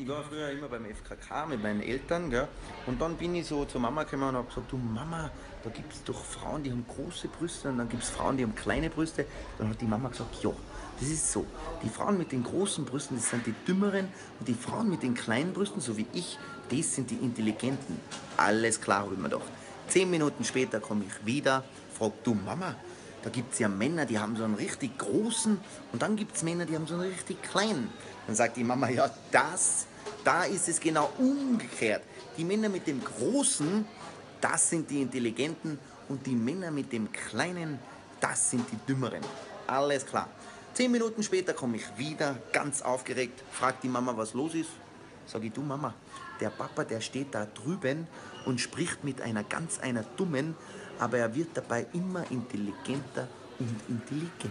Ich war früher immer beim FKK mit meinen Eltern, gell? und dann bin ich so zur Mama gekommen und habe gesagt, du Mama, da gibt es doch Frauen, die haben große Brüste und dann gibt es Frauen, die haben kleine Brüste. Dann hat die Mama gesagt, ja, das ist so. Die Frauen mit den großen Brüsten, das sind die dümmeren und die Frauen mit den kleinen Brüsten, so wie ich, das sind die Intelligenten. Alles klar, habe ich mir gedacht. Zehn Minuten später komme ich wieder, frag du Mama, da gibt es ja Männer, die haben so einen richtig großen und dann gibt es Männer, die haben so einen richtig kleinen. Dann sagt die Mama, ja, das, da ist es genau umgekehrt. Die Männer mit dem Großen, das sind die Intelligenten und die Männer mit dem Kleinen, das sind die Dümmeren. Alles klar. Zehn Minuten später komme ich wieder, ganz aufgeregt, fragt die Mama, was los ist. Sag ich, du Mama, der Papa, der steht da drüben und spricht mit einer ganz einer Dummen, aber er wird dabei immer intelligenter und intelligenter.